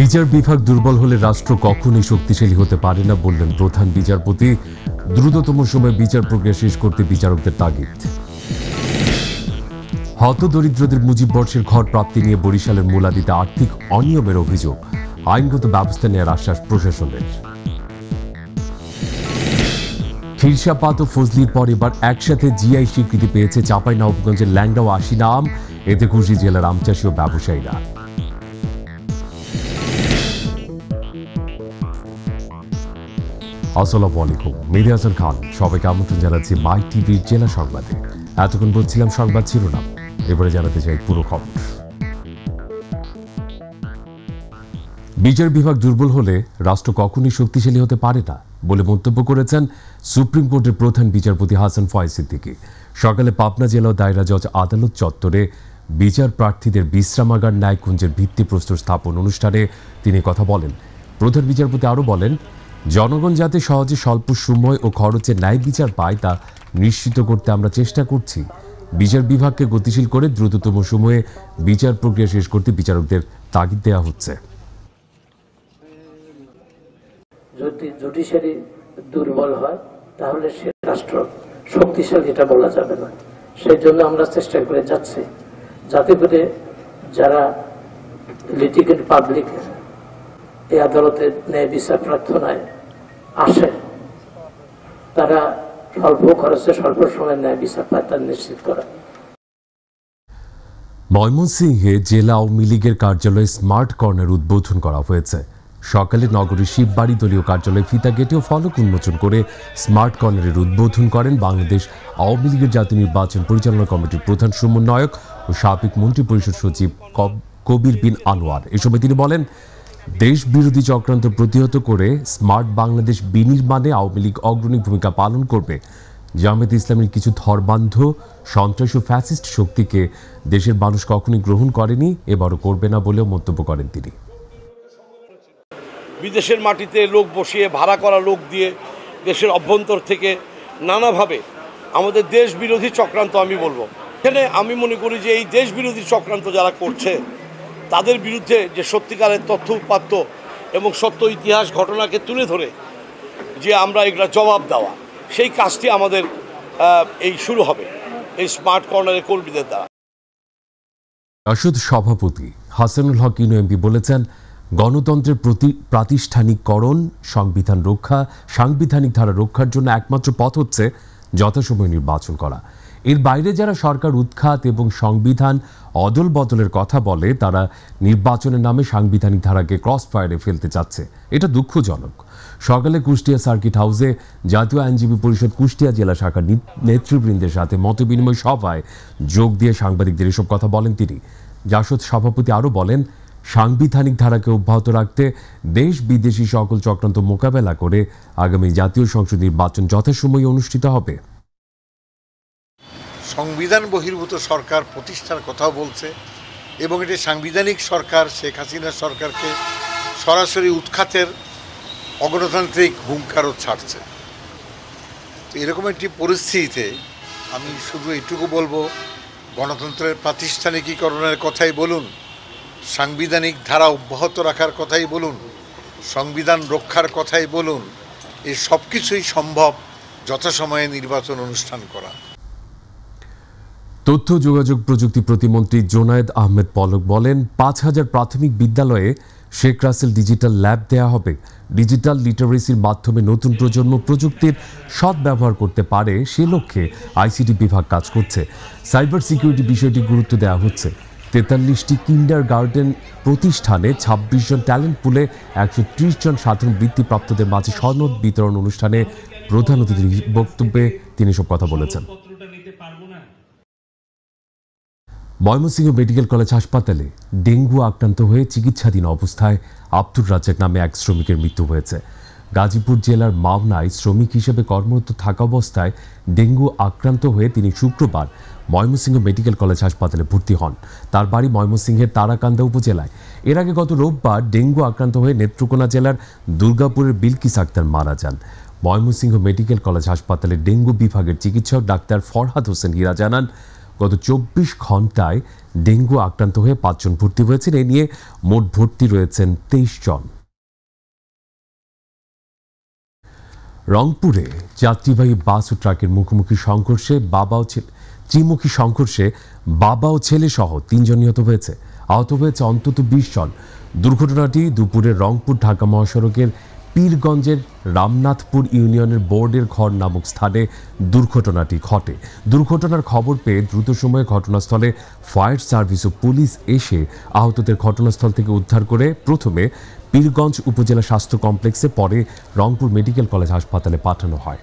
বিচার বিভাগ দুর্বল হলে রাষ্ট্র কখনোই শক্তিশালী হতে পারে না বললেন প্রধান বিচারপতি। দ্রুততম সময়ে বিচার প্রক্রিয়া শেষ করতে বিচারকদের তাগিদ। হত দরিদ্রদের মুজিব বর্ষের ঘর প্রাপ্তি নিয়ে বরিশালের মূলাদিতে আর্থিক অনিয়মের অভিযোগ। আইনগত ব্যবস্থা নেওয়ার আশ্বাস প্রশাসনের। খিরসাপাত ও ফজলির পর এবার একসাথে জিআই স্বীকৃতি পেয়েছে চাপাই নবগঞ্জের ল্যাংডা ও আশিনা এতে খুশি জেলার আমচাষী ও ব্যবসায়ীরা। আসসালামু আলাইকুম। হাসান খান, সবাইকে আমন্ত্রণ জানাচ্ছি মাই টিভির জেলা সংবাদে। এতক্ষণ বলছিলাম সংবাদ না এবারে জানাতে চাই পুরো খবর। বিচার বিভাগ দুর্বল হলে রাষ্ট্র কখনোই শক্তিশালী হতে পারে না বলে মন্তব্য করেছেন সুপ্রিম কোর্টের প্রধান বিচারপতি হাসান ফয়েজ সিদ্দিকী। সকালে পাবনা জেলা দায়রা জজ আদালত চত্বরে বিচার প্রার্থীদের বিশ্রামাগার ন্যায়কুঞ্জের ভিত্তিপ্রস্তর স্থাপন অনুষ্ঠানে তিনি কথা বলেন। প্রধান বিচারপতি আরও বলেন জনগণ যাতে সহজে স্বল্প সময় ও খরচে ন্যায় বিচার পায় তা নিশ্চিত করতে আমরা চেষ্টা করছি। বিচার বিভাগকে গতিশীল করে দ্রুততম সময়ে বিচার প্রক্রিয়া শেষ করতে বিচারকদের তাগিদ দেওয়া হচ্ছে। যদি জুডিশিয়ারি দুর্বল হয়, তাহলে সে রাষ্ট্র শক্তিশালী, এটা বলা যাবে না। সেই জন্য আমরা চেষ্টা করে যাচ্ছি। যাতে করে যারা লিটিগেন্ট পাবলিক এই আদালতে ন্যায় বিচার প্রার্থনায় আসে। তারা স্বল্প খরচে, স্বল্প সময় ন্যায় বিচার পায়, তা নিশ্চিত করা। ময়মনসিংহে জেলা আওয়ামী লীগের কার্যালয়ে স্মার্ট কর্নার উদ্বোধন করা হয়েছে। সকালে নগরীর শিববাড়ি দলীয় কার্যালয়ে ফিতা ও ফলক উন্মোচন করে স্মার্ট কর্নারের উদ্বোধন করেন বাংলাদেশ আওয়ামী লীগের জাতীয় নির্বাচন পরিচালনা কমিটির প্রধান সমন্বয়ক ও সাবেক মন্ত্রী পরিষদ সচিব কবির বিন আনোয়ার। এ সময় তিনি বলেন দেশ বিরোধী চক্রান্ত প্রতিহত করে স্মার্ট বাংলাদেশ বিনির্মাণে আওয়ামী লীগ অগ্রণী ভূমিকা পালন করবে। জামায়াত ইসলামের কিছু ধর্মান্ধ সন্ত্রাস ও ফ্যাসিস্ট শক্তিকে দেশের মানুষ কখনোই গ্রহণ করেনি, এবারও করবে না বলেও মন্তব্য করেন তিনি। বিদেশের মাটিতে লোক বসিয়ে, ভাড়া করা লোক দিয়ে দেশের অভ্যন্তর থেকে নানাভাবে আমাদের দেশ বিরোধী চক্রান্ত আমি বলব। এখানে আমি মনে করি যে এই দেশ বিরোধী চক্রান্ত যারা করছে তাদের বিরুদ্ধে যে সত্যিকারের তথ্য উপাত্ত এবং সত্য ইতিহাস ঘটনাকে তুলে ধরে যে আমরা এগুলা জবাব দেওয়া, সেই কাজটি আমাদের এই শুরু হবে, এই স্মার্ট কর্নারের কর্মীদের দ্বারা। রাশদ সভাপতি হাসানুল হক ইনু এমপি বলেছেন, গণতন্ত্রের প্রতি প্রাতিষ্ঠানিককরণ, সংবিধান রক্ষা, সাংবিধানিক ধারা রক্ষার জন্য একমাত্র পথ হচ্ছে যথাসময় নির্বাচন করা। এর বাইরে যারা সরকার উৎখাত এবং সংবিধান অদল বদলের কথা বলে তারা নির্বাচনের নামে সাংবিধানিক ধারাকে ক্রস ফায়ারে ফেলতে চাচ্ছে। এটা দুঃখজনক। সকালে কুষ্টিয়া সার্কিট হাউসে জাতীয় আইনজীবী পরিষদ কুষ্টিয়া জেলা শাখার নেতৃবৃন্দের সাথে মতবিনিময় সভায় যোগ দিয়ে সাংবাদিকদের এসব কথা বলেন তিনি। জাসদ সভাপতি আরও বলেন, সাংবিধানিক ধারাকে অব্যাহত রাখতে দেশ বিদেশি সকল চক্রান্ত মোকাবেলা করে আগামী জাতীয় সংসদ নির্বাচন যথাসময়ে অনুষ্ঠিত হবে। সংবিধান বহির্ভূত সরকার প্রতিষ্ঠার কথাও বলছে এবং এটি সাংবিধানিক সরকার শেখ হাসিনা সরকারকে সরাসরি উৎখাতের অগণতান্ত্রিক হুঙ্কারও ছাড়ছে। তো এরকম একটি পরিস্থিতিতে আমি শুধু এইটুকু বলব, গণতন্ত্রের প্রাতিষ্ঠানিকীকরণের কথাই বলুন, সাংবিধানিক ধারা অব্যাহত রাখার কথাই বলুন, সংবিধান রক্ষার কথাই বলুন এই সব কিছুই সম্ভব যথাসময়ে নির্বাচন অনুষ্ঠান করা। তথ্য, যোগাযোগ প্রযুক্তি প্রতিমন্ত্রী জোনায়েদ আহমেদ পলক বলেন, পাঁচ হাজার প্রাথমিক বিদ্যালয়ে শেখ রাসেল ডিজিটাল ল্যাব দেয়া হবে। ডিজিটাল লিটারেসির মাধ্যমে নতুন প্রজন্ম প্রযুক্তির সৎ ব্যবহার করতে পারে, সে লক্ষ্যে আইসিটি বিভাগ কাজ করছে। সাইবার সিকিউরিটি বিষয়টি গুরুত্ব দেওয়া হচ্ছে। তেতাল্লিশটি কিন্ডার গার্ডেন প্রতিষ্ঠানে ছাব্বিশ জন ট্যালেন্ট পুলে একশো ত্রিশ জন সাধারণ বৃত্তিপ্রাপ্তদের মাঝে সনদ বিতরণ অনুষ্ঠানে প্রধান অতিথির বক্তব্যে তিনি সব কথা বলেছেন। ময়মনসিংহ মেডিকেল কলেজ হাসপাতালে ডেঙ্গু আক্রান্ত হয়ে চিকিৎসাধীন অবস্থায় আব্দুর রাজ্জাক নামে এক শ্রমিকের মৃত্যু হয়েছে। গাজীপুর জেলার মাওনায় শ্রমিক হিসেবে কর্মরত থাকা অবস্থায় ডেঙ্গু আক্রান্ত হয়ে তিনি শুক্রবার ময়মনসিংহ মেডিকেল কলেজ হাসপাতালে ভর্তি হন। তার বাড়ি ময়মনসিংহের তারাকান্দা উপজেলায়। এর আগে গত রোববার ডেঙ্গু আক্রান্ত হয়ে নেত্রকোনা জেলার দুর্গাপুরের বিলকিস আক্তার মারা যান। ময়মনসিংহ মেডিকেল কলেজ হাসপাতালে ডেঙ্গু বিভাগের চিকিৎসক ডাক্তার ফরহাদ হোসেন হীরা জানান গত চব্বিশ ঘন্টায় ডেঙ্গু আক্রান্ত হয়ে পাঁচজন ভর্তি হয়েছেন। এ নিয়ে মোট ভর্তি রয়েছেন তেইশ জন। রংপুরে যাত্রীবাহী বাস ও ট্রাকের মুখোমুখি সংঘর্ষে বাবা ও ত্রিমুখী সংঘর্ষে বাবা ও ছেলে সহ তিনজন নিহত হয়েছে। আহত হয়েছে অন্তত বিশ জন। দুর্ঘটনাটি দুপুরে রংপুর ঢাকা মহাসড়কের পীরগঞ্জের রামনাথপুর ইউনিয়নের বোর্ডের ঘর নামক স্থানে দুর্ঘটনাটি ঘটে। দুর্ঘটনার খবর পেয়ে দ্রুত সময়ে ঘটনাস্থলে ফায়ার সার্ভিস ও পুলিশ এসে আহতদের ঘটনাস্থল থেকে উদ্ধার করে প্রথমে পীরগঞ্জ উপজেলা স্বাস্থ্য কমপ্লেক্সে, পরে রংপুর মেডিকেল কলেজ হাসপাতালে পাঠানো হয়।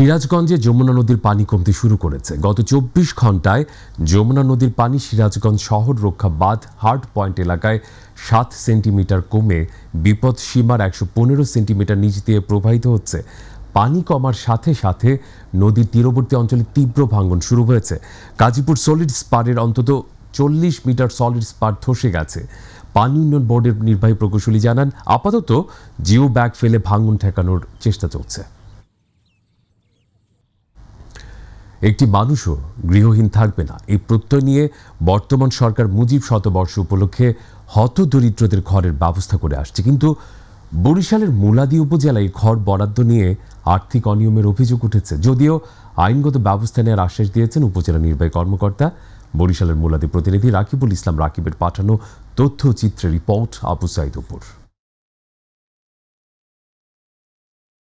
সিরাজগঞ্জে যমুনা নদীর পানি কমতে শুরু করেছে। গত চব্বিশ ঘন্টায় যমুনা নদীর পানি সিরাজগঞ্জ শহর রক্ষা বাঁধ হার্ট পয়েন্ট এলাকায় সাত সেন্টিমিটার কমে বিপদ সীমার একশো পনেরো সেন্টিমিটার নিচ দিয়ে প্রবাহিত হচ্ছে। পানি কমার সাথে সাথে নদীর তীরবর্তী অঞ্চলে তীব্র ভাঙন শুরু হয়েছে। গাজীপুর সলিড স্পারের অন্তত চল্লিশ মিটার সলিড স্পার ধসে গেছে। পানি উন্নয়ন বোর্ডের নির্বাহী প্রকৌশলী জানান, আপাতত জিও ব্যাগ ফেলে ভাঙন ঠেকানোর চেষ্টা চলছে। একটি মানুষও গৃহহীন থাকবে না। এই প্রত্যয় নিয়ে বর্তমান সরকার মুজিব শতবর্ষ উপলক্ষে হতদরিদ্রদের ঘরের ব্যবস্থা করে আসছে। কিন্তু বরিশালের মুলাদি উপজেলায় ঘর বরাদ্দ নিয়ে আর্থিক অনিয়মের অভিযোগ উঠেছে। যদিও আইনগত ব্যবস্থা নেওয়ার আশ্বাস দিয়েছেন উপজেলা নির্বাহী কর্মকর্তা। বরিশালের মুলাদি প্রতিনিধি রাকিবুল ইসলাম রাকিবের পাঠানো তথ্যচিত্রে রিপোর্ট আবু সাইদ উপর।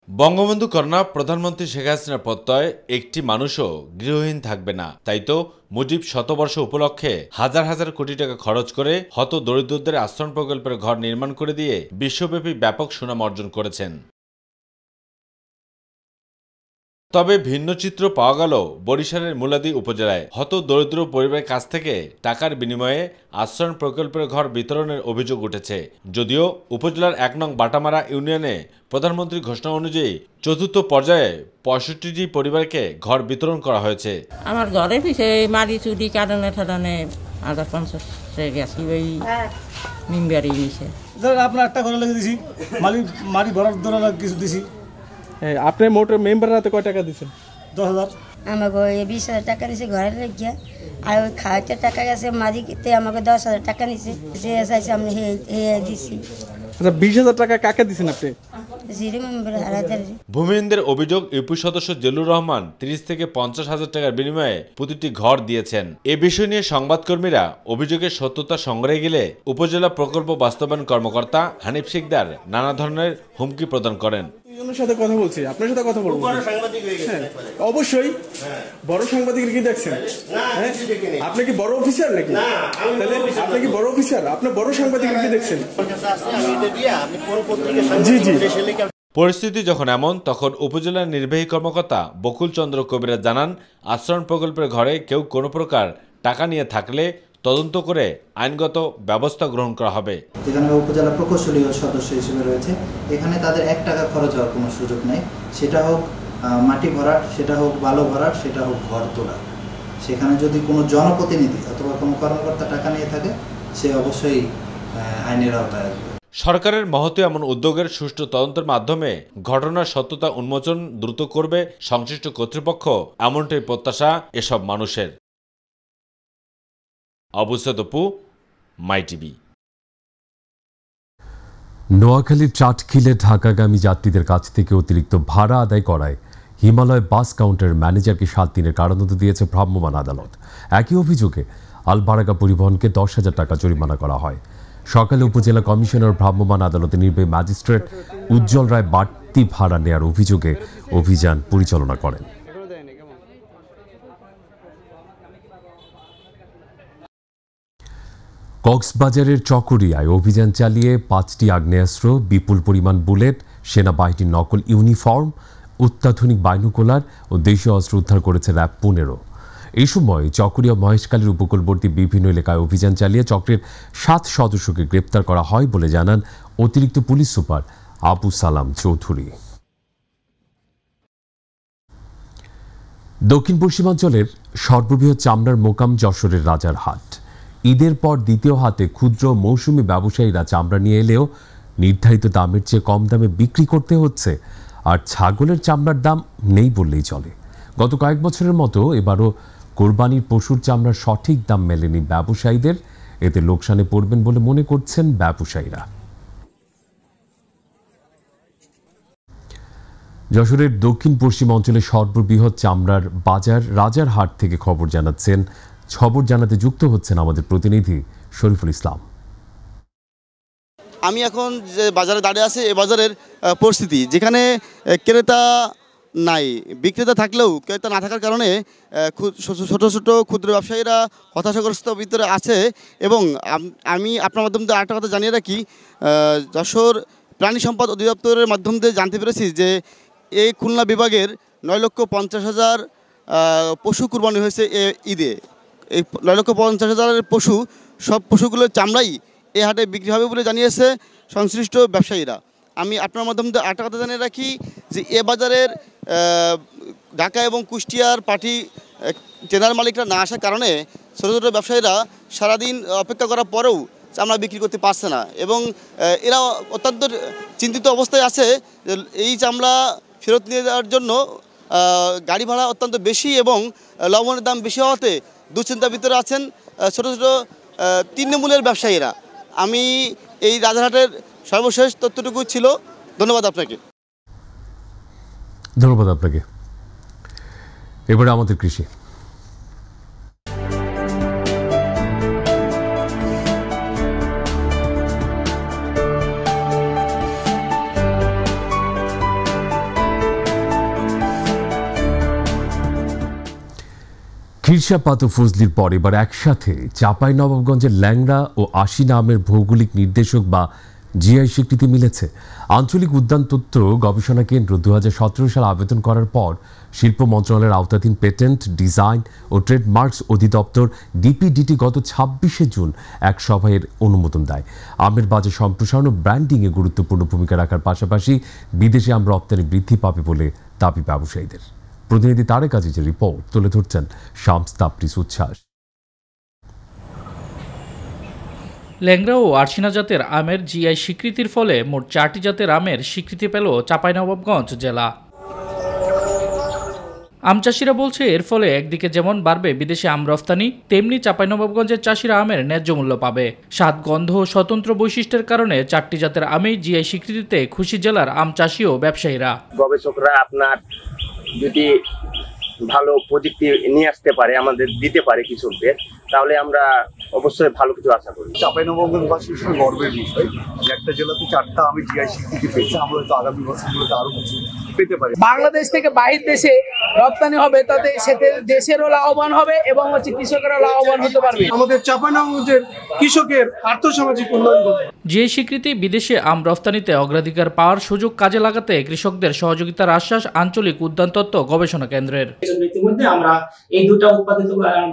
বঙ্গবন্ধু কন্যা প্রধানমন্ত্রী শেখ হাসিনার প্রত্যয়, একটি মানুষও গৃহহীন থাকবে না। তাই তো মুজিব শতবর্ষ উপলক্ষে হাজার হাজার কোটি টাকা খরচ করে হত দরিদ্রদের আশ্রম প্রকল্পের ঘর নির্মাণ করে দিয়ে বিশ্বব্যাপী ব্যাপক সুনাম অর্জন করেছেন। তবে ভিন্ন চিত্র পাওয়া গেল বরিশালের মুলাদি উপজেলায়। হত দরিদ্র পরিবারের কাছ থেকে টাকার বিনিময়ে আশ্রয়ণ প্রকল্পের ঘর বিতরণের অভিযোগ উঠেছে। যদিও উপজেলার এক নং বাটামারা ইউনিয়নে প্রধানমন্ত্রীর ঘোষণা অনুযায়ী চতুর্থ পর্যায়ে পঁয়ষট্টিটি পরিবারকে ঘর বিতরণ করা হয়েছে। আমার ঘরে পিছে মারি চুরি কারণে ঠারণে হাজার পঞ্চাশ গেছি ওই নিমবাড়ি দিয়েছে আপনার একটা ঘরে লেগে দিছি মালি মারি ভরার কিছু দিছি। হ্যাঁ, আপনি মোট মেম্বারের হাতে কয় টাকা দিচ্ছেন দশ হাজার। আমাকে ওই বিশ হাজার টাকা দিছে ঘরে রেখে। আর ওই খাওয়াতে টাকা গেছে মাঝিতে আমাকে দশ হাজার টাকা নিছে সে চাইছে আমি হে দিছি। আচ্ছা বিশ হাজার টাকা কাকে দিচ্ছেন আপনি? ভূমিহীনদের অভিযোগ ইউপি সদস্য জেলুর রহমান তিরিশ থেকে পঞ্চাশ হাজার টাকার বিনিময়ে প্রতিটি ঘর দিয়েছেন। এ বিষয় নিয়ে সংবাদকর্মীরা অভিযোগের সত্যতা সংগ্রহে গেলে উপজেলা প্রকল্প বাস্তবায়ন কর্মকর্তা হানিফ শিকদার নানা ধরনের হুমকি প্রদান করেন। দুজনের সাথে কথা বলছি। আপনার সাথে কথা বলব। হ্যাঁ অবশ্যই। বড় সাংবাদিকের কি দেখছেন। হ্যাঁ? আপনি কি বড় অফিসার নাকি? তাহলে আপনি কি বড় অফিসার? আপনি বড় সাংবাদিকের কি দেখছেন। জি জি। পরিস্থিতি যখন এমন তখন উপজেলার নির্বাহী কর্মকর্তা বকুল চন্দ্র কবিরা জানান আশ্রয়ণ প্রকল্পের ঘরে কেউ কোনো প্রকার টাকা নিয়ে থাকলে তদন্ত করে আইনগত ব্যবস্থা গ্রহণ করা হবে। এখানে উপজেলা প্রকৌশলী সদস্য হিসেবে রয়েছে। এখানে তাদের এক টাকা খরচ হওয়ার কোনো সুযোগ নেই। সেটা হোক মাটি ভরাট সেটা হোক বালু ভরাট সেটা হোক ঘর তোলা। সেখানে যদি কোনো জনপ্রতিনিধি অথবা কোনো কর্মকর্তা টাকা নিয়ে থাকে সে অবশ্যই আইনের আওতায় আসবে। সরকারের মহতী এমন উদ্যোগের সুষ্ঠু তদন্তের মাধ্যমে ঘটনার সত্যতা উন্মোচন দ্রুত করবে সংশ্লিষ্ট কর্তৃপক্ষ এমনটাই প্রত্যাশা এসব মানুষের। অবুসদপু মাই টিভি। নোয়াখালীর চাটখিলে ঢাকাগামী যাত্রীদের কাছ থেকে অতিরিক্ত ভাড়া আদায় করায় হিমালয় বাস কাউন্টারের ম্যানেজারকে সাত দিনের কারাদণ্ড দিয়েছে ভ্রাম্যমাণ আদালত। একই অভিযোগে আলবারাগা পরিবহনকে দশ হাজার টাকা জরিমানা করা হয়। সকালে উপজেলা কমিশনার ভ্রাম্যমাণ আদালতে নির্বাহী ম্যাজিস্ট্রেট উজ্জ্বল রায় বাড়তি ভাড়া নেয়ার অভিযোগে অভিযান পরিচালনা করেন। কক্সবাজারের চকরিয়ায় অভিযান চালিয়ে পাঁচটি আগ্নেয়াস্ত্র, বিপুল পরিমাণ বুলেট, সেনাবাহিনীর নকল ইউনিফর্ম, অত্যাধুনিক বাইনোকুলার ও দেশীয় অস্ত্র উদ্ধার করেছে র্যাব পনেরো। এই সময় চকরিয়া মহেশখালীর উপকূলবর্তী বিভিন্ন এলাকায় অভিযান চালিয়ে চক্রের সাত সদস্যকে গ্রেপ্তার করা হয় বলে জানান অতিরিক্ত পুলিশ সুপার আবু সালাম চৌধুরী। দক্ষিণ পশ্চিমাঞ্চলের সর্ববৃহৎ চামড়ার মোকাম যশোরের রাজার হাট ঈদের পর দ্বিতীয় হাতে ক্ষুদ্র মৌসুমি ব্যবসায়ীরা চামড়া নিয়ে এলেও নির্ধারিত দামের চেয়ে কম দামে বিক্রি করতে হচ্ছে। আর ছাগলের চামড়ার দাম নেই বললেই চলে। গত কয়েক বছরের মতো এবারও কোরবানির পশুর চামড়ার সঠিক দাম মেলেনি ব্যবসায়ীদের। এতে লোকসানে পড়বেন বলে মনে করছেন ব্যবসায়ীরা। যশোরের দক্ষিণ পশ্চিম অঞ্চলে সর্ববৃহৎ চামড়ার বাজার রাজার হাট থেকে খবর জানাচ্ছেন খবর জানাতে যুক্ত হচ্ছেন আমাদের প্রতিনিধি শরীফুল ইসলাম। আমি এখন যে বাজারে দাঁড়িয়ে আছি, এ বাজারের পরিস্থিতি। যেখানে ক্রেতা নাই, বিক্রেতা থাকলেও ক্রেতা না থাকার কারণে ছোট ছোট ক্ষুদ্র ব্যবসায়ীরা হতাশাগ্রস্ত ভিতরে আছে এবং আমি আপনার মাধ্যম দিয়ে আরেকটা কথা জানিয়ে রাখি যশোর প্রাণী সম্পদ অধিদপ্তরের মাধ্যম দিয়ে জানতে পেরেছি যে, এই খুলনা বিভাগের নয় লক্ষ পঞ্চাশ হাজার পশু কুরবানি হয়েছে এ ঈদে। এই নয় লক্ষ পঞ্চাশ হাজারের পশু, সব পশুগুলোর চামড়াই এ হাটে বিক্রি হবে বলে জানিয়েছে সংশ্লিষ্ট ব্যবসায়ীরা। আমি আপনার মাধ্যমে আরেকটা কথা জানিয়ে রাখি যে এ বাজারের ঢাকা এবং কুষ্টিয়ার পার্টি ট্রেনার মালিকরা না আসার কারণে ছোটো ছোটো ব্যবসায়ীরা সারাদিন অপেক্ষা করার পরেও চামড়া বিক্রি করতে পারছে না এবং এরা অত্যন্ত চিন্তিত অবস্থায় আছে এই চামড়া ফেরত নিয়ে যাওয়ার জন্য গাড়ি ভাড়া অত্যন্ত বেশি এবং লবণের দাম বেশি হওয়াতে দুশ্চিন্তার ভিতরে আছেন ছোটো ছোট তৃণমূলের ব্যবসায়ীরা। আমি এই রাজারহাটের সর্বশেষ তথ্যটুকু ছিল। ধন্যবাদ আপনাকে। ধন্যবাদ আপনাকে। এবারে আমাদের কৃষি। খিরসাপাত ফজলির পর এবার একসাথে চাপাই নবাবগঞ্জের ল্যাংড়া ও আশি নামের ভৌগোলিক নির্দেশক বা জিআই স্বীকৃতি মিলেছে। আঞ্চলিক উদ্যান তত্ত্ব গবেষণা কেন্দ্র দু সাল আবেদন করার পর শিল্প মন্ত্রণালয়ের আওতাধীন পেটেন্ট, ডিজাইন ও ট্রেডমার্কস অধিদপ্তর ডিপিডিটি গত ছাব্বিশে জুন এক সভায়ের অনুমোদন দেয়। আমের বাজার সম্প্রসারণ ও ব্র্যান্ডিংয়ে গুরুত্বপূর্ণ ভূমিকা রাখার পাশাপাশি বিদেশে আম রপ্তানি বৃদ্ধি পাবে বলে দাবি ব্যবসায়ীদের। প্রতিনিধি তারেক আজিজের রিপোর্ট তুলে ধরছেন শামস তাপরিস উচ্ছ্বাস। ল্যাংড়া ও আরশিনা জাতের আমের জিআই স্বীকৃতির ফলে মোট চারটি জাতের আমের স্বীকৃতি পেল চাঁপাইনবাবগঞ্জ জেলা। আম চাষিরা বলছে এর ফলে একদিকে যেমন বাড়বে বিদেশে আম রফতানি তেমনি চাঁপাইনবাবগঞ্জের চাষিরা আমের ন্যায্য মূল্য পাবে। স্বাদ গন্ধ ও স্বতন্ত্র বৈশিষ্ট্যের কারণে চারটি জাতের আমেই জিআই স্বীকৃতিতে খুশি জেলার আম চাষি ও ব্যবসায়ীরা। গবেষকরা আপনার যদি ভালো প্রযুক্তি নিয়ে আসতে পারে আমাদের দিতে পারে কৃষকদের তাহলে আমরা অবশ্যই ভালো কিছু আশা করি। চাঁপাইনবাবগঞ্জবাসীর সঙ্গে গর্বের বিষয় যে একটা জেলাতে চারটা আমি জিআই স্বীকৃতি পেয়েছি আমরা হয়তো আগামী বছরগুলোতে আরও কিছু পেতে পারি। বাংলাদেশ থেকে বাহির দেশে রপ্তানি হবে তাতে সেতে দেশেরও লাভবান হবে এবং হচ্ছে কৃষকেরও লাভবান হতে পারবে। আমাদের চাঁপাইনবাবগঞ্জের কৃষকের আর্থসামাজিক উন্নয়ন যে স্বীকৃতি বিদেশে আম রফতানিতে অগ্রাধিকার পাওয়ার সুযোগ কাজে লাগাতে কৃষকদের সহযোগিতার আশ্বাস আঞ্চলিক উদ্যান তত্ত্ব গবেষণা কেন্দ্রের। ইতিমধ্যে আমরা এই দুটো উৎপাদিত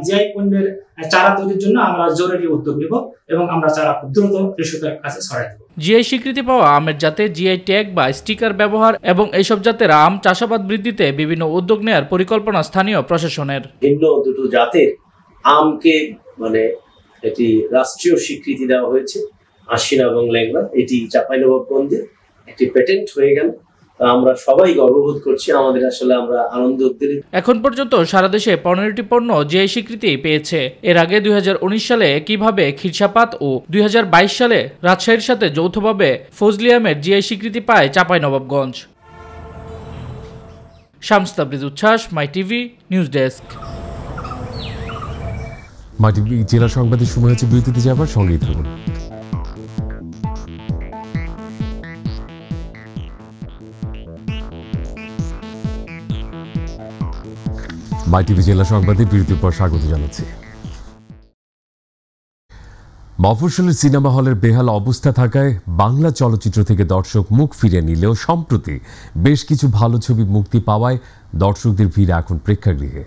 জিআই পণ্যের চারা তৈরির জন্য আমরা জরুরি উদ্যোগ নেব এবং আমরা চারা খুব দ্রুত কৃষকের কাছে ছড়াই দেব। জিআই স্বীকৃতি পাওয়া আমের জাতে জিআই ট্যাগ বা স্টিকার ব্যবহার এবং এইসব জাতের আম চাষাবাদ বৃদ্ধিতে বিভিন্ন উদ্যোগ নেয়ার পরিকল্পনা স্থানীয় প্রশাসনের। ভিন্ন দুটো জাতের আমকে মানে এটি রাষ্ট্রীয় স্বীকৃতি দেওয়া হয়েছে। আশিনা এবং ল্যাংড়া এটি চাঁপাইনবাবগঞ্জে একটি পেটেন্ট হয়ে গেল। আমরা সবাই গর্ববোধ করছি আমাদের আসলে আমরা আনন্দ এখন পর্যন্ত সারা দেশে পনেরোটি পণ্য জিআই স্বীকৃতি পেয়েছে। এর আগে দুই সালে কীভাবে খিরসাপাত ও দুই সালে রাজশাহীর সাথে যৌথভাবে ফজলিয়ামের জিআই স্বীকৃতি পায় চাঁপাইনবাবগঞ্জ শামস তাবরিজ উচ্ছ্বাস মাই টিভি নিউজ ডেস্ক। মাটি জেলা সংবাদের সময় হচ্ছে বিরতিতে যাবার সঙ্গেই থাকুন। মাই টিভি জেলা সংবাদে বিরতির পর স্বাগত জানাচ্ছি। মফস্বলের সিনেমা হলের বেহাল অবস্থা থাকায় বাংলা চলচ্চিত্র থেকে দর্শক মুখ ফিরে নিলেও সম্প্রতি বেশ কিছু ভালো ছবি মুক্তি পাওয়ায় দর্শকদের ভিড় এখন প্রেক্ষাগৃহে।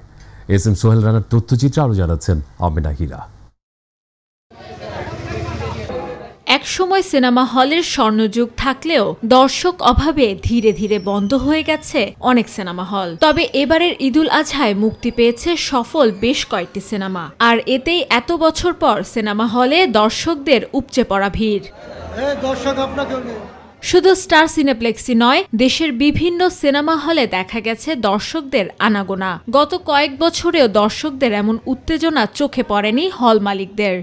এস এম সোহেল রানার তথ্যচিত্র আরও জানাচ্ছেন আমেনা হীরা। একসময় সিনেমা হলের স্বর্ণযুগ থাকলেও দর্শক অভাবে ধীরে ধীরে বন্ধ হয়ে গেছে অনেক সিনেমা হল। তবে এবারের ঈদুল আজহায় মুক্তি পেয়েছে সফল বেশ কয়েকটি সিনেমা। আর এতেই এত বছর পর সিনেমা হলে দর্শকদের উপচে পড়া ভিড়। দর্শক আপনাকে শুধু স্টার সিনেপ্লেক্সই নয় দেশের বিভিন্ন সিনেমা হলে দেখা গেছে দর্শকদের আনাগোনা। গত কয়েক বছরেও দর্শকদের এমন উত্তেজনা চোখে পড়েনি হল মালিকদের।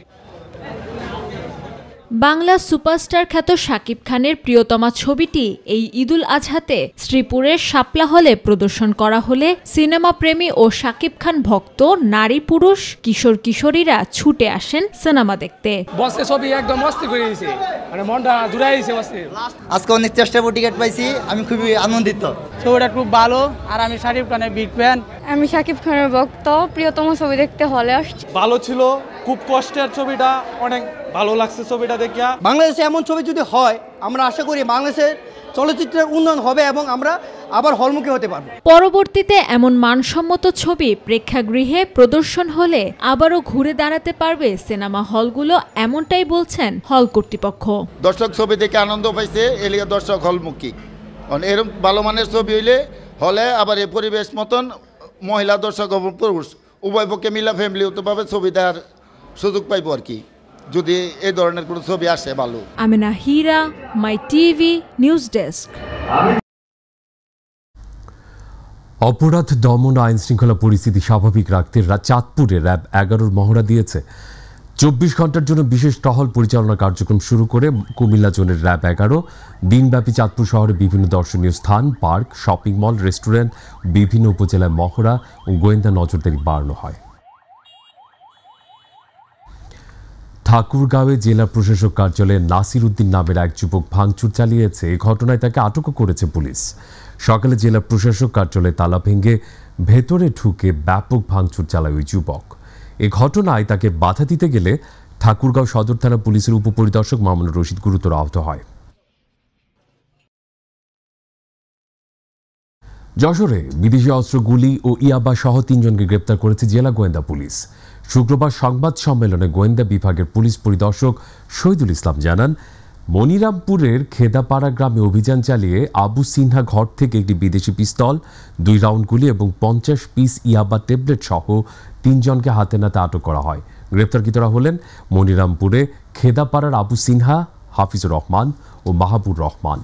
বাংলা সুপারস্টার খ্যাত শাকিব খানের প্রিয়তমা ছবিটি এই ঈদুল আজহাতে শ্রীপুরের শাপলা হলে প্রদর্শন করা হলে সিনেমা প্রেমী ও শাকিব খান ভক্ত নারী পুরুষ কিশোর কিশোরীরা ছুটে আসেন সিনেমা দেখতে। বসে ছবি একদম মস্তি করে দিয়েছে। মানে মনটা আজকে অনেক চেষ্টা করে টিকিট পাইছি আমি খুবই আনন্দিত। ছবিটা খুব ভালো আর আমি শাকিব খানের বিগ ফ্যান আমি শাকিব খানের ভক্ত প্রিয়তম ছবি দেখতে হলে আসছি। ভালো ছিল খুব কষ্টের ছবিটা অনেক ভালো লাগছে ছবিটা দেখিয়া। বাংলাদেশে এমন ছবি যদি হয় আমরা আশা করি বাংলাদেশের চলচ্চিত্রের উন্নয়ন হবে এবং আমরা আবার হলমুখী হতে পারব। পরবর্তীতে এমন মানসম্মত ছবি প্রেক্ষাগৃহে প্রদর্শন হলে আবারও ঘুরে দাঁড়াতে পারবে সিনেমা হলগুলো এমনটাই বলছেন হল কর্তৃপক্ষ। দর্শক ছবি দেখে আনন্দ পাইছে এলিয়া দর্শক হলমুখী। কারণ এরকম ভালো মানের ছবি হইলে হলে আবার এই পরিবেশ মতন মহিলা দর্শক এবং পুরুষ উভয় পক্ষে মিলা ফ্যামিলি হতে পারবে ছবি দেওয়ার সুযোগ পাইবো আর কি। যদি এই ধরনের কোনো ছবি আসে ভালো। Amina Hira My TV news desk. অপরাধ দমন আইন শৃঙ্খলা পরিস্থিতি স্বাভাবিক রাখতে চাঁদপুরে র্যাব এগারোর মহড়া দিয়েছে। চব্বিশ ঘণ্টার জন্য বিশেষ টহল পরিচালনা কার্যক্রম শুরু করে কুমিল্লা জোনের র্যাব এগারো। দিনব্যাপী চাঁদপুর শহরে বিভিন্ন দর্শনীয় স্থান পার্ক শপিং মল রেস্টুরেন্ট বিভিন্ন উপজেলায় মহড়া ও গোয়েন্দা নজরদারি বাড়ানো হয়। ঠাকুরগাঁওয়ে জেলা প্রশাসক কার্যালয়ে নাসির উদ্দিন নামের এক যুবক ভাঙচুর চালিয়েছে। ঘটনায় তাকে আটকও করেছে পুলিশ। সকালে জেলা প্রশাসক কার্যালয়ে তালা ভেঙে ভেতরে ঢুকে ব্যাপক ভাঙচুর চালায় ওই যুবক। এ ঘটনায় তাকে বাধা দিতে গেলে ঠাকুরগাঁও সদর থানা পুলিশের উপপরিদর্শক মামুনুর রশিদ গুরুতর আহত হয়। যশোরে বিদেশি অস্ত্র গুলি ও ইয়াবা সহ তিনজনকে গ্রেপ্তার করেছে জেলা গোয়েন্দা পুলিশ। শুক্রবার সংবাদ সম্মেলনে গোয়েন্দা বিভাগের পুলিশ পরিদর্শক শহীদুল ইসলাম জানান, মনিরামপুরের খেদাপাড়া গ্রামে অভিযান চালিয়ে আবু সিনহা ঘর থেকে একটি বিদেশি পিস্তল, দুই রাউন্ড গুলি এবং পঞ্চাশ পিস ইয়াবা ট্যাবলেট সহ তিনজনকে হাতে নাতে আটক করা হয়। গ্রেপ্তারকৃতরা হলেন মনিরামপুরে খেদাপাড়ার আবু সিনহা, হাফিজুর রহমান ও মাহাবুর রহমান।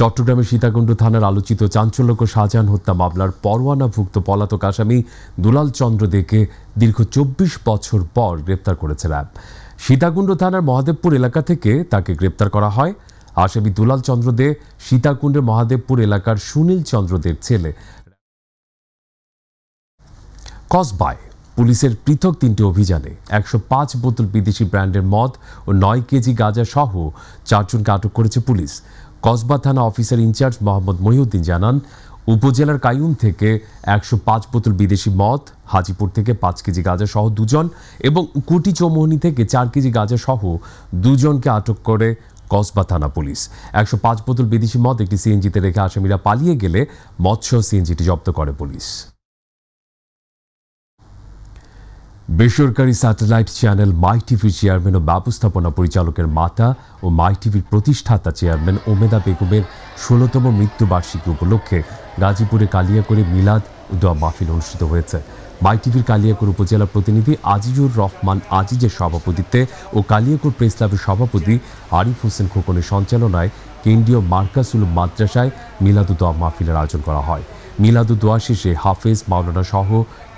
চট্টগ্রামের সীতাকুণ্ড থানার আলোচিত চাঞ্চল্যকর শাহজাহান হত্যা মামলার পরোয়ানাভুক্ত পলাতক আসামি দুলাল চন্দ্র দেকে দীর্ঘ চব্বিশ বছর পর গ্রেপ্তার করেছে র্যাব। সীতাকুণ্ড থানার মহাদেবপুর এলাকা থেকে তাকে গ্রেপ্তার করা হয়। আসামি দুলাল চন্দ্র দে সীতাকুণ্ডের মহাদেবপুর এলাকার সুনীল চন্দ্র দের ছেলে। কসবায় পুলিশের পৃথক তিনটি অভিযানে একশো পাঁচ বোতল বিদেশি ব্র্যান্ডের মদ ও নয় কেজি গাঁজা সহ চারজনকে আটক করেছে পুলিশ। কসবা থানা অফিসার ইনচার্জ মোহাম্মদ মহিউদ্দিন জানান, উপজেলার কাইউম থেকে একশো পাঁচ বোতল বিদেশি মদ, হাজিপুর থেকে পাঁচ কেজি গাঁজা সহ দুজন এবং কুটি চৌমোহনী থেকে চার কেজি গাঁজা সহ দুজনকে আটক করে কসবা থানা পুলিশ। একশো পাঁচ বোতল বিদেশি মদ একটি সিএনজিতে রেখে আসামিরা পালিয়ে গেলে মৎস্য সিএনজিটি জব্দ করে পুলিশ। বেসরকারি স্যাটেলাইট চ্যানেল মাই টিভির চেয়ারম্যান ও ব্যবস্থাপনা পরিচালকের মাতা ও মাই টিভির প্রতিষ্ঠাতা চেয়ারম্যান ওমেদা বেগমের ষোলোতম মৃত্যুবার্ষিকী উপলক্ষে গাজীপুরে কালিয়াকৈরে মিলাদ ও দোয়া মাহফিল অনুষ্ঠিত হয়েছে। মাই টিভির কালিয়াকৈর উপজেলা প্রতিনিধি আজিজুর রহমান আজিজের সভাপতিত্বে ও কালিয়াকৈর প্রেস ক্লাবের সভাপতি আরিফ হোসেন খোকনের সঞ্চালনায় কেন্দ্রীয় মার্কাসুল মাদ্রাসায় মিলাদুদোয়া মাহফিলের আয়োজন করা হয়। মিলাদুদোয়া শেষে হাফেজ মাওলানা সহ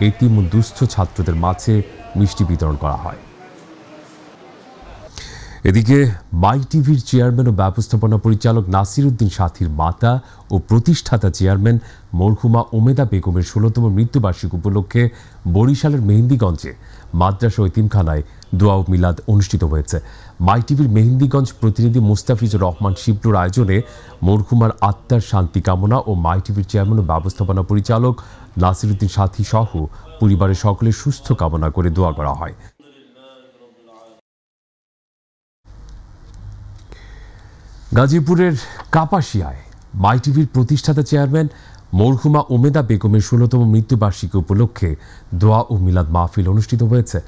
এতিম দুস্থ ছাত্রদের মাঝে মিষ্টি বিতরণ করা হয়। এদিকে মাই টিভির চেয়ারম্যান ও ব্যবস্থাপনা পরিচালক নাসির উদ্দিন সাথীর মাতা ও প্রতিষ্ঠাতা চেয়ারম্যান মরহুমা ওমেদা বেগমের ষোলোতম মৃত্যুবার্ষিকী উপলক্ষে বরিশালের মেহেন্দিগঞ্জে মাদ্রাসা ও এতিমখানায় দোয়া ও মিলাদ অনুষ্ঠিত হয়েছে। মাই টিভির মেহেন্দিগঞ্জ প্রতিনিধি মুস্তাফিজুর রহমান শিবলুর আয়োজনে মরহুমার আত্মার শান্তি কামনা ও মাই টিভির চেয়ারম্যান ও ব্যবস্থাপনা পরিচালক নাসিরুদ্দিন সাথী সহ পরিবারের সকলের সুস্থ কামনা করে দোয়া করা হয়। গাজীপুরের কাপাসিয়ায় মাই টিভির প্রতিষ্ঠাতা চেয়ারম্যান মরহুমা ওমেদা বেগমের ষোলোতম মৃত্যুবার্ষিকী উপলক্ষে দোয়া ও মিলাদ মাহফিল অনুষ্ঠিত হয়েছে।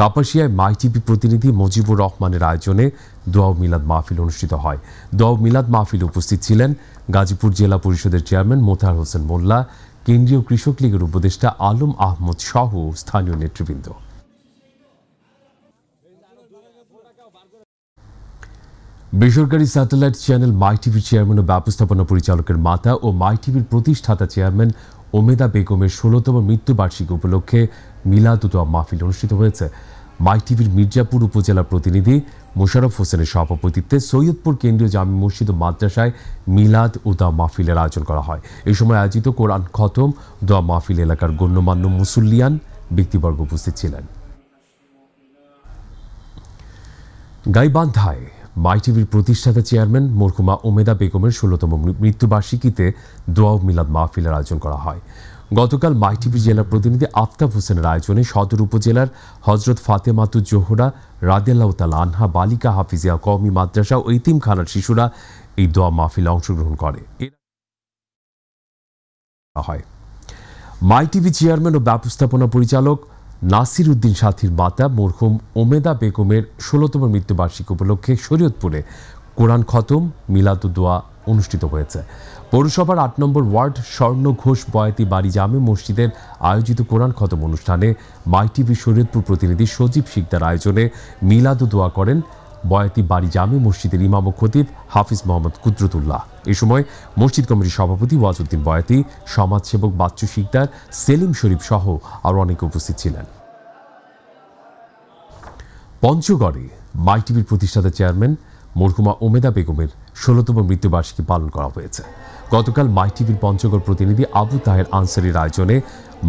কাপাসিয়ায় মাইটিপি প্রতিনিধি মজিবুর রহমানের আয়োজনে দোয়া মিলাদ মাহফিল অনুষ্ঠিত হয়। দোয়া মিলাদ মাহফিল উপস্থিত ছিলেন গাজীপুর জেলা পরিষদের চেয়ারম্যান মোতাহার হোসেন মোল্লা, কেন্দ্রীয় কৃষক লীগের উপদেষ্টা আলম আহমদ সহ স্থানীয় নেতৃবৃন্দ। বেসরকারি স্যাটেলাইট চ্যানেল মাই টিভির চেয়ারম্যান ও ব্যবস্থাপনা পরিচালকের মাতা ও মাই টিভির প্রতিষ্ঠাতা চেয়ারম্যান ওমেদা বেগমের ষোলোতম মৃত্যুবার্ষিকী উপলক্ষে মিলাদ উদোয়া মাহফিল অনুষ্ঠিত হয়েছে। মাই টিভির মির্জাপুর উপজেলা প্রতিনিধি মোশারফ হোসেনের সভাপতিত্বে সৈয়দপুর কেন্দ্রীয় জামি মসজিদ ও মাদ্রাসায় মিলাদ উদা মাহফিলের আয়োজন করা হয়। এই সময় আয়োজিত কোরআন খতম, দোয়া মাহফিল এলাকার গণ্যমান্য মুসুল্লিয়ান ব্যক্তিবর্গ উপস্থিত ছিলেন। গাইবান্ধায় মাই টিভির প্রতিষ্ঠাতা চেয়ারম্যান মরহুমা ওমেদা বেগমের ষোলোতম মৃত্যুবার্ষিকীতে দোয়া মিলাদ মাহফিলের আয়োজন করা হয়। গতকাল মাই টিভি জেলা প্রতিনিধি আফতাব হোসেনের আয়োজনে সদর উপজেলার হজরত ফাতেমাতু জোহরা রাদেলাউ তাল আনহা, বালিকা হাফিজিয়া কওমি মাদ্রাসা ও ইতিমখানার শিশুরা এই দোয়া মাহফিলে অংশগ্রহণ করে। হয়। মাই টিভি চেয়ারম্যান ও ব্যবস্থাপনা পরিচালক নাসির উদ্দিন সাথীর মাতা মরহুম ওমেদা বেগমের ষোলোতম মৃত্যুবার্ষিকী উপলক্ষে শরীয়তপুরে কোরআন খতম মিলাদুদোয়া অনুষ্ঠিত হয়েছে। পৌরসভার আট নম্বর ওয়ার্ড স্বর্ণ ঘোষ বয়াতি বাড়ি জামে মসজিদের আয়োজিত কোরআন খতম অনুষ্ঠানে মাইটিভি শরীয়তপুর প্রতিনিধি সজীব শিকদার আয়োজনে মিলাদুদোয়া করেন বয়াতি বাড়ি জামে মসজিদের ইমাম ও খতিব হাফিজ মোহাম্মদ কুদরতুল্লাহ। এ সময় মসজিদ কমিটির সভাপতি ওয়াজউদ্দিন বয়াতি, সমাজসেবক বাচ্চু শিকদার, সেলিম শরীফ সহ আরও অনেকে উপস্থিত ছিলেন। পঞ্চগড়ে মাই টিভির প্রতিষ্ঠাতা চেয়ারম্যান মরহুমা ওমেদা বেগমের ষোলোতম মৃত্যুবার্ষিকী পালন করা হয়েছে। গতকাল মাই টিভির পঞ্চগড় প্রতিনিধি আবু তাহের আনসারির আয়োজনে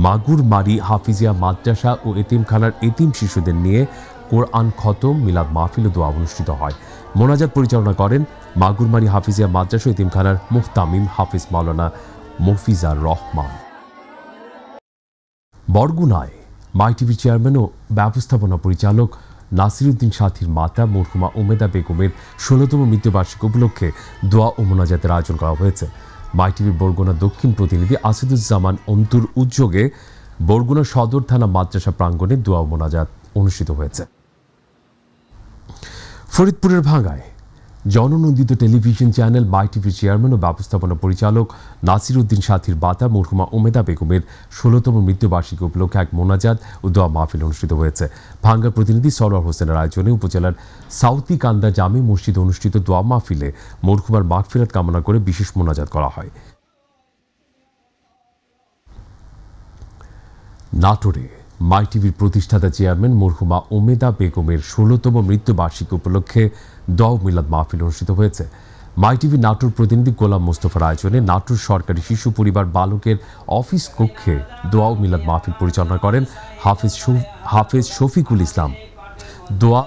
মাগুর মারি হাফিজিয়া মাদ্রাসা ও এতিমখানার এতিম শিশুদের নিয়ে কোরআন খতম, মিলাদ মাহফিল দোয়া অনুষ্ঠিত হয়। মোনাজাত পরিচালনা করেন মাগুরমারি হাফিজিয়া মাদ্রাসা ও এতিমখানার মুহতামিম হাফিজ মাওলানা মফিজার রহমান। বরগুনায় মাই টিভির চেয়ারম্যান ও ব্যবস্থাপনা পরিচালক নাসিরুদ্দিন সাথীর মাতা মরহুমা ওমেদা বেগমের ষোলোতম মৃত্যুবার্ষিকী উপলক্ষে দোয়া ও মোনাজাতের আয়োজন করা হয়েছে। মাই টিভির বরগুনা দক্ষিণ প্রতিনিধি আসাদুজ্জামান অন্তুর উদ্যোগে বরগুনা সদর থানা মাদ্রাসা প্রাঙ্গণে দোয়া মোনাজাত অনুষ্ঠিত হয়েছে। ফরিদপুরের ভাঙ্গায় জননন্দিত টেলিভিশন চ্যানেল মাই টিভির চেয়ারম্যান ও ব্যবস্থাপনা পরিচালক নাসির উদ্দিন সাথীর বাতা, মরহুমা ওমেদা বেগমের ষোলোতম মৃত্যুবার্ষিকী উপলক্ষে এক মোনাজাত ও দোয়া মাহফিল অনুষ্ঠিত হয়েছে। ভাঙ্গার প্রতিনিধি সরোয়ার হোসেনের আয়োজনে উপজেলার সাউতি কান্দা জামে মসজিদ অনুষ্ঠিত দোয়া মাহফিলে মরহুমার মাগফিরাত কামনা করে বিশেষ মোনাজাত করা হয়। নাটোরে মাই টিভির প্রতিষ্ঠাতা চেয়ারম্যান মরহুমা ওমেদা বেগমের ষোলোতম মৃত্যুবার্ষিকী উপলক্ষে দাও মিলাদ মাহফিল অনুষ্ঠিত হয়েছে। মাই টিভি নাটোর প্রতিনিধি গোলাম মোস্তফার আয়োজনে নাটোর সরকারি শিশু পরিবার বালকের অফিস কক্ষে দোয়া মিলাদ মাহফিল পরিচালনা করেন হাফিজ হাফেজ শফিকুল ইসলাম। দোয়া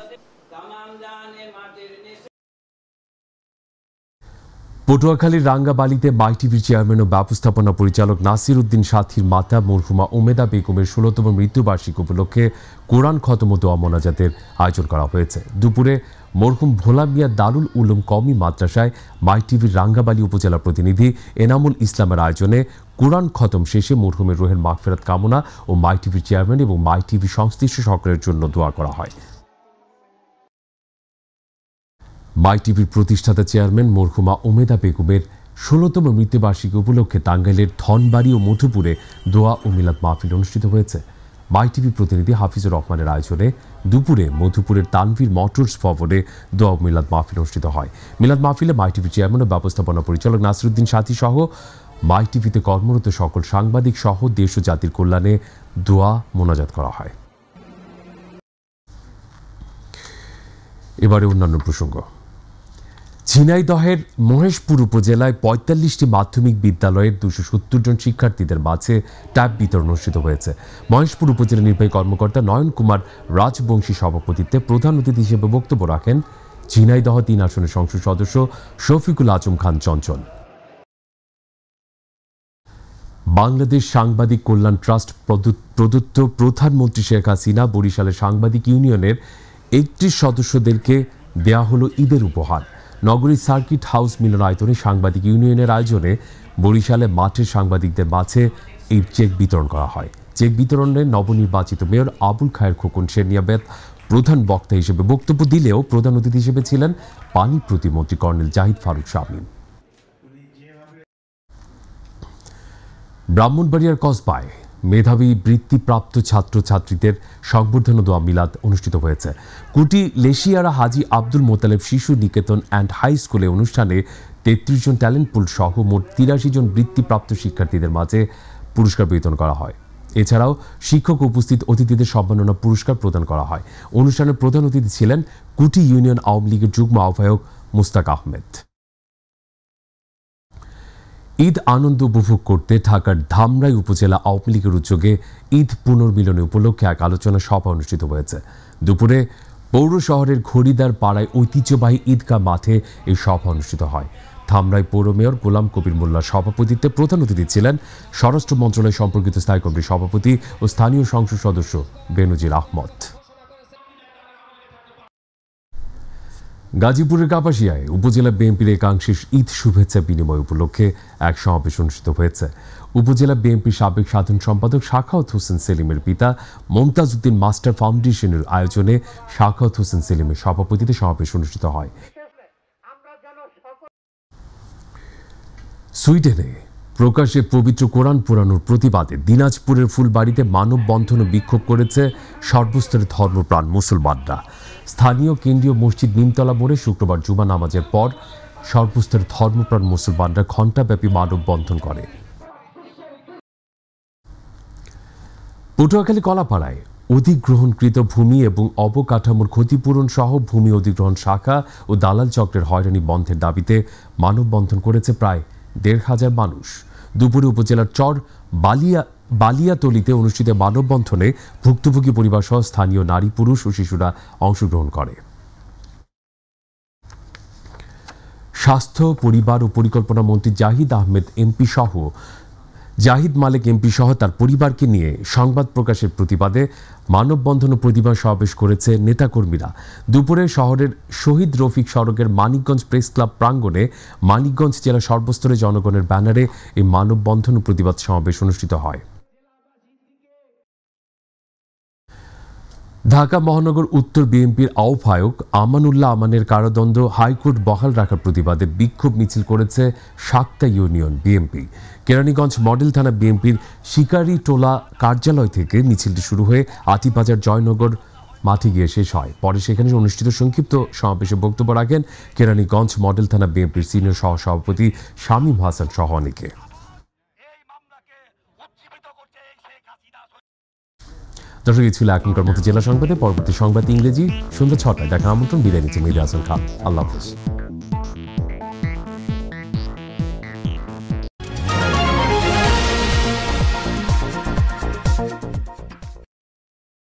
পটুয়াখালীর রাঙ্গাবালিতে মাই টিভির চেয়ারম্যান ও ব্যবস্থাপনা পরিচালক নাসির উদ্দিন সাথীর মাতা মরহুমা ওমেদা বেগমের ষোলতম মৃত্যুবার্ষিকী উপলক্ষে কোরআন খতম ও দোয়া মোনাজাতের আয়োজন করা হয়েছে। দুপুরে মরহুম ভোলা মিয়া দারুল উলুম কমি মাদ্রাসায় মাই টিভির রাঙ্গাবালি উপজেলা প্রতিনিধি এনামুল ইসলামের আয়োজনে কোরআন খতম শেষে মরহুমের রোহের মাগফেরাত কামনা ও মাই টিভির চেয়ারম্যান এবং মাই টিভি সংশ্লিষ্ট সকলের জন্য দোয়া করা হয়। মাই টিভির প্রতিষ্ঠাতা চেয়ারম্যান মরহুমা ওমেদা বেগমের ষোলোতম মৃত্যুবার্ষিকী উপলক্ষে টাঙ্গাইলের ধনবাড়ি ও মধুপুরে দোয়া ও মিলাদ মাহফিল অনুষ্ঠিত হয়েছে। মাই টিভি প্রতিনিধি হাফিজুর রহমানের আয়োজনে দুপুরে মধুপুরের তানভীর মোটরস ভবনে দোয়া মিলাদ মাহফিল অনুষ্ঠিত হয়। মিলাদ মাহফিলে মাই টিভির চেয়ারম্যান ও ব্যবস্থাপনা পরিচালক নাসিরুদ্দিন সাথী সহ মাই টিভিতে কর্মরত সকল সাংবাদিক সহ দেশ ও জাতির কল্যাণে দোয়া মোনাজাত করা হয়। এবারে অন্যান্য প্রসঙ্গ। ঝিনাইদহের মহেশপুর উপজেলায় পঁয়তাল্লিশটি মাধ্যমিক বিদ্যালয়ের দুশো সত্তর জন শিক্ষার্থীদের মাঝে ট্যাব বিতরণ অনুষ্ঠিত হয়েছে। মহেশপুর উপজেলা নির্বাহী কর্মকর্তা নয়ন কুমার রাজবংশী সভাপতিত্বে প্রধান অতিথি হিসেবে বক্তব্য রাখেন ঝিনাইদহ তিন আসনের সংসদ সদস্য শফিকুল আজম খান চঞ্চল। বাংলাদেশ সাংবাদিক কল্যাণ ট্রাস্ট প্রদত্ত- প্রধানমন্ত্রী শেখ হাসিনা বরিশালের সাংবাদিক ইউনিয়নের একত্রিশ সদস্যদেরকে দেয়া হলো ঈদের উপহার। নগরীর সার্কিট হাউস মিলনায়তনে সাংবাদিক ইউনিয়নের আয়োজনে বরিশালে মাঠের সাংবাদিকদের মাঝে এই চেক বিতরণ করা হয়। চেক বিতরণে নবনির্বাচিত মেয়র আবুল খায়ের খোকন শেরনিয়াবেদ প্রধান বক্তা হিসেবে বক্তব্য দিলেও প্রধান অতিথি হিসেবে ছিলেন পানি প্রতিমন্ত্রী কর্নেল জাহিদ ফারুক শামীম। ব্রাহ্মণবাড়িয়ার কসবায় মেধাবী বৃত্তিপ্রাপ্ত ছাত্রছাত্রীদের সংবর্ধনা দোয়া মিলাদ অনুষ্ঠিত হয়েছে। কুটি লেশিয়ারা হাজি আব্দুল মোতালেব শিশু নিকেতন অ্যান্ড হাই স্কুলে অনুষ্ঠানে তেত্রিশ জন ট্যালেন্ট পুল সহ মোট তিরাশি জন বৃত্তিপ্রাপ্ত শিক্ষার্থীদের মাঝে পুরস্কার বিতরণ করা হয়। এছাড়াও শিক্ষক উপস্থিত অতিথিদের সম্মাননা পুরস্কার প্রদান করা হয়। অনুষ্ঠানের প্রধান অতিথি ছিলেন কুটি ইউনিয়ন আওয়ামী লীগের যুগ্ম আহ্বায়ক মুস্তাক আহমেদ। ঈদ আনন্দ উপভোগ করতে ঢাকার ধামরাই উপজেলা আওয়ামী লীগের উদ্যোগে ঈদ পুনর্মিলনী উপলক্ষে এক আলোচনা সভা অনুষ্ঠিত হয়েছে। দুপুরে পৌর শহরের ঘড়িদার পাড়ায় ঐতিহ্যবাহী ঈদগাহ মাঠে এই সভা অনুষ্ঠিত হয়। ধামরাই পৌর মেয়র গোলাম কবির মোল্লার সভাপতিত্বে প্রধান অতিথি ছিলেন স্বরাষ্ট্র মন্ত্রণালয় সম্পর্কিত স্থায়ী কমিটির সভাপতি ও স্থানীয় সংসদ সদস্য বেনজির আহমদ। গাজীপুরের কাপাসিয়ায় উপজেলা বিএনপির একাংশের ঈদ শুভেচ্ছা বিনিময় উপলক্ষে এক সমাবেশ অনুষ্ঠিত হয়েছে। উপজেলা বিএনপির সাবেক সাধারণ সম্পাদক শাখাওত হোসেন সেলিমের পিতা মমতাজ উদ্দিন মাস্টার ফাউন্ডেশনের আয়োজনে শাখাওত হোসেন সেলিমের সভাপতিতে সমাবেশ অনুষ্ঠিত হয়। সুইডেনে প্রকাশ্যে পবিত্র কোরআন পোড়ানোর প্রতিবাদে দিনাজপুরের ফুলবাড়িতে মানববন্ধন বিক্ষোভ করেছে সর্বস্তরের ধর্মপ্রাণ মুসলমানরা। স্থানীয় কেন্দ্রীয় মসজিদ নিমতলা মোড়ে শুক্রবার জুমা নামাজের পর সর্বস্তরের ধর্মপ্রাণ মুসলমানরা ঘণ্টাব্যাপী মানববন্ধন করে। পটুয়াখালী কলাপাড়ায় অধিগ্রহণকৃত ভূমি এবং অবকাঠামোর ক্ষতিপূরণ সহ ভূমি অধিগ্রহণ শাখা ও দালাল চক্রের হয়রানি বন্ধের দাবিতে মানববন্ধন করেছে প্রায় দেড় হাজার মানুষ। দুপুরে উপজেলার চর বালিয়া, বালিয়াতলিতে অনুষ্ঠিত মানববন্ধনে ভুক্তভোগী পরিবার সহ স্থানীয় নারী, পুরুষ ও শিশুরা অংশগ্রহণ করে। স্বাস্থ্য, পরিবার ও পরিকল্পনা মন্ত্রী জাহিদ আহমেদ এমপি সহ জাহিদ মালিক এমপি সহ তার পরিবারকে নিয়ে সংবাদ প্রকাশের প্রতিবাদে মানববন্ধন ও প্রতিবাদ সমাবেশ করেছে নেতাকর্মীরা। দুপুরে শহরের শহীদ রফিক সড়কের মানিকগঞ্জ প্রেস ক্লাব প্রাঙ্গণে মানিকগঞ্জ জেলা সর্বস্তরে জনগণের ব্যানারে এই মানববন্ধন ও প্রতিবাদ সমাবেশ অনুষ্ঠিত হয়। ঢাকা মহানগর উত্তর বিএনপির আহ্বায়ক আমানুল্লাহ আমানের কারাদণ্ড হাইকোর্ট বহাল রাখার প্রতিবাদে বিক্ষোভ মিছিল করেছে Sakta union BNP. Keraniganj model থানা বিএনপির শিকারি টোলা কার্যালয় থেকে মিছিলটি শুরু হয়ে আতিবাজার জয়নগর মাঠে গিয়ে শেষ হয়। পরে সেখানে অনুষ্ঠিত সংক্ষিপ্ত সমাবেশে বক্তব্য রাখেন কেরানীগঞ্জ মডেল থানা বিএনপির সিনিয়র সহসভাপতি শামীম হাসান সহ অনেকে। দর্শক ছিল এখনকার মতো জেলা সংবাদে। পরবর্তী সংবাদ ইংরেজি সন্ধ্যা ছটায়। দেখা আমন্ত্রণ। বিদায় নিচ্ছে মেহেদি হাসান খান। আল্লাহ হাফিজ।